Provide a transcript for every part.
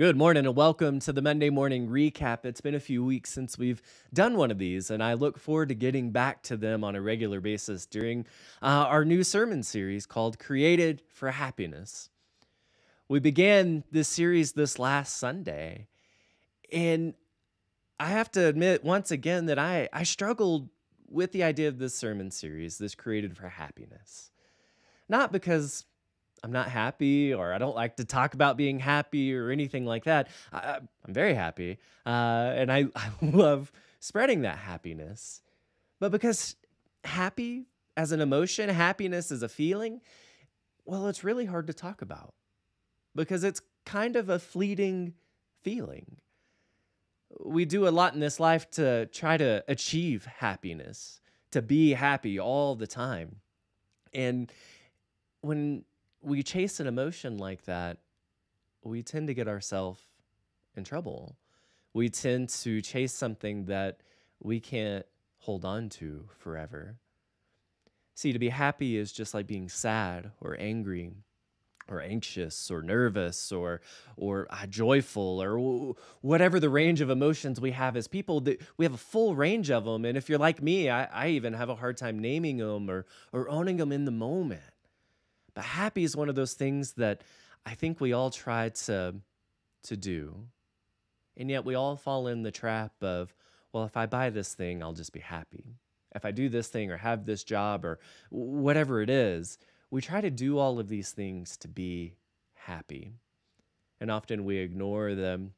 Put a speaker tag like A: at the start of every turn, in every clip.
A: Good morning and welcome to the Monday morning recap. It's been a few weeks since we've done one of these, and I look forward to getting back to them on a regular basis during uh, our new sermon series called Created for Happiness. We began this series this last Sunday, and I have to admit once again that I, I struggled with the idea of this sermon series, this Created for Happiness. Not because I'm not happy or I don't like to talk about being happy or anything like that. I, am very happy uh, and I, I love spreading that happiness. But because happy as an emotion, happiness as a feeling, well, it's really hard to talk about because it's kind of a fleeting feeling. We do a lot in this life to try to achieve happiness, to be happy all the time. And when we chase an emotion like that, we tend to get ourselves in trouble. We tend to chase something that we can't hold on to forever. See, to be happy is just like being sad or angry or anxious or nervous or or uh, joyful or whatever the range of emotions we have as people that we have a full range of them and if you're like me I, I even have a hard time naming them or or owning them in the moment but happy is one of those things that I think we all try to to do. And yet we all fall in the trap of, well, if I buy this thing, I'll just be happy. If I do this thing or have this job or whatever it is, we try to do all of these things to be happy. And often we ignore the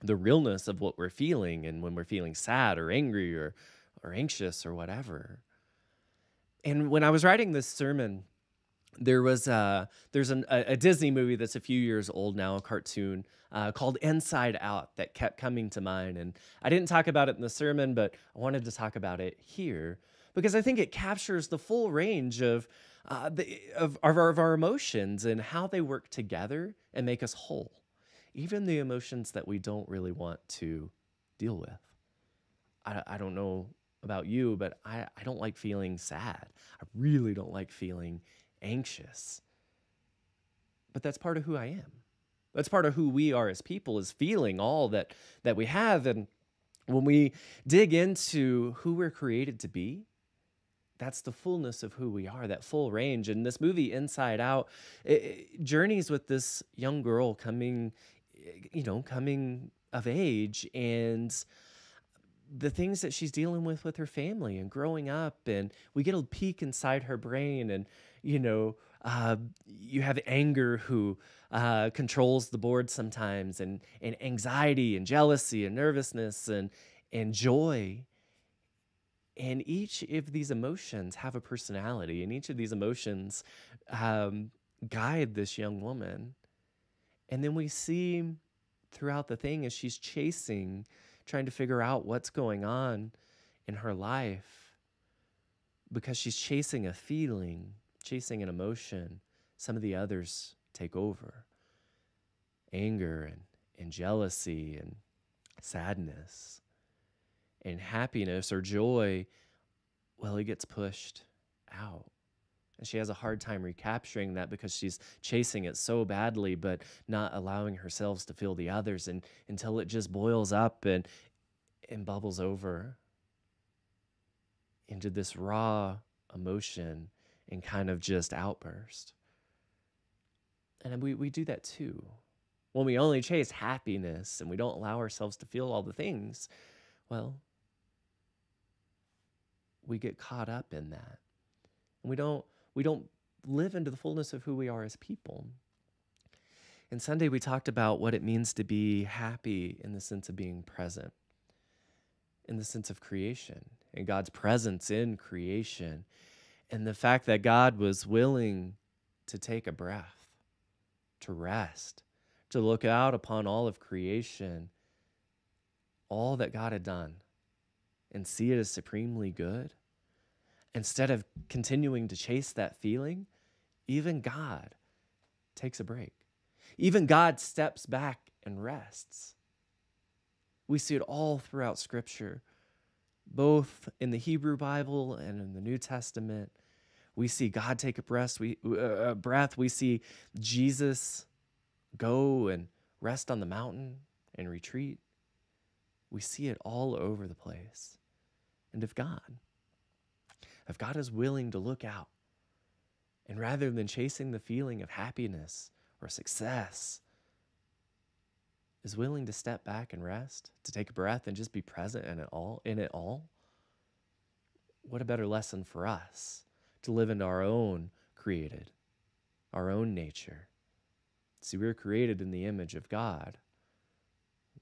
A: the realness of what we're feeling and when we're feeling sad or angry or or anxious or whatever. And when I was writing this sermon, there was a there's an, a, a, Disney movie that's a few years old now, a cartoon uh, called Inside Out that kept coming to mind, and I didn't talk about it in the sermon, but I wanted to talk about it here because I think it captures the full range of uh, the, of, of, our, of our emotions and how they work together and make us whole, even the emotions that we don't really want to deal with. I, I don't know about you, but I, I don't like feeling sad. I really don't like feeling anxious. But that's part of who I am. That's part of who we are as people is feeling all that that we have and when we dig into who we're created to be, that's the fullness of who we are, that full range. And this movie, Inside Out, journeys with this young girl coming, you know, coming of age and the things that she's dealing with with her family and growing up. And we get a peek inside her brain and you know, uh, you have anger who uh, controls the board sometimes, and, and anxiety and jealousy and nervousness and, and joy. And each of these emotions have a personality, and each of these emotions um, guide this young woman. And then we see throughout the thing as she's chasing, trying to figure out what's going on in her life because she's chasing a feeling chasing an emotion, some of the others take over anger and, and jealousy and sadness and happiness or joy. Well, it gets pushed out. And she has a hard time recapturing that because she's chasing it so badly, but not allowing herself to feel the others and until it just boils up and and bubbles over into this raw emotion and kind of just outburst. And we, we do that too. When we only chase happiness and we don't allow ourselves to feel all the things, well, we get caught up in that. And we don't we don't live into the fullness of who we are as people. And Sunday we talked about what it means to be happy in the sense of being present, in the sense of creation, and God's presence in creation and the fact that God was willing to take a breath, to rest, to look out upon all of creation, all that God had done, and see it as supremely good. Instead of continuing to chase that feeling, even God takes a break. Even God steps back and rests. We see it all throughout Scripture, both in the Hebrew Bible and in the New Testament. We see God take a breath. We, uh, breath. we see Jesus go and rest on the mountain and retreat. We see it all over the place. And if God, if God is willing to look out, and rather than chasing the feeling of happiness or success, is willing to step back and rest, to take a breath and just be present in it all, in it all, what a better lesson for us to live into our own created, our own nature. See, we are created in the image of God,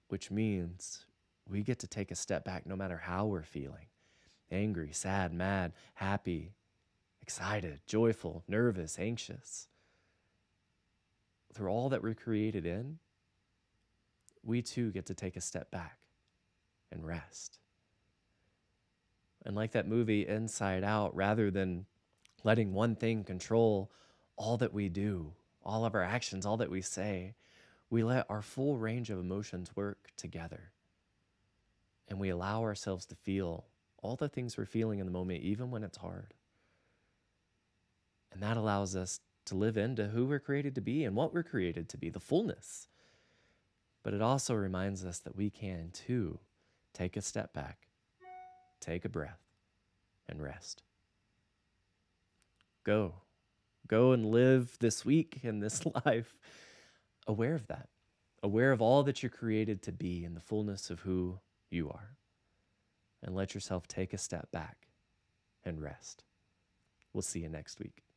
A: which means we get to take a step back no matter how we're feeling angry, sad, mad, happy, excited, joyful, nervous, anxious. Through all that we're created in, we too get to take a step back and rest. And like that movie Inside Out, rather than letting one thing control all that we do, all of our actions, all that we say, we let our full range of emotions work together. And we allow ourselves to feel all the things we're feeling in the moment, even when it's hard. And that allows us to live into who we're created to be and what we're created to be, the fullness. But it also reminds us that we can too take a step back, take a breath, and rest. Go. Go and live this week and this life aware of that, aware of all that you're created to be in the fullness of who you are. And let yourself take a step back and rest. We'll see you next week.